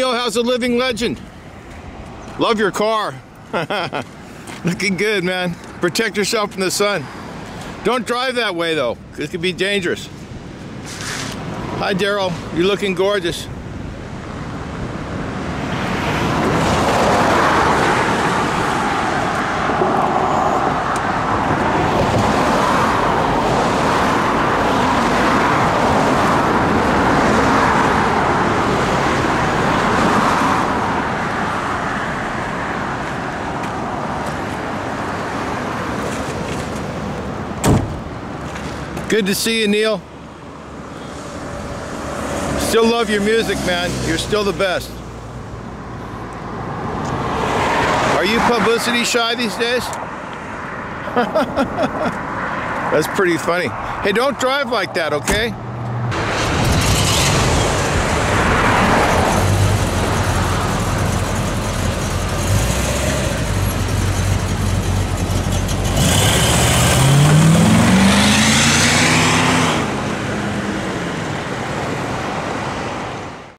Neil, how's a living legend? Love your car. Looking good, man. Protect yourself from the sun. Don't drive that way, though. It could be dangerous. Hi, Daryl. You're looking gorgeous. Good to see you, Neil. Still love your music, man. You're still the best. Are you publicity shy these days? That's pretty funny. Hey, don't drive like that, okay?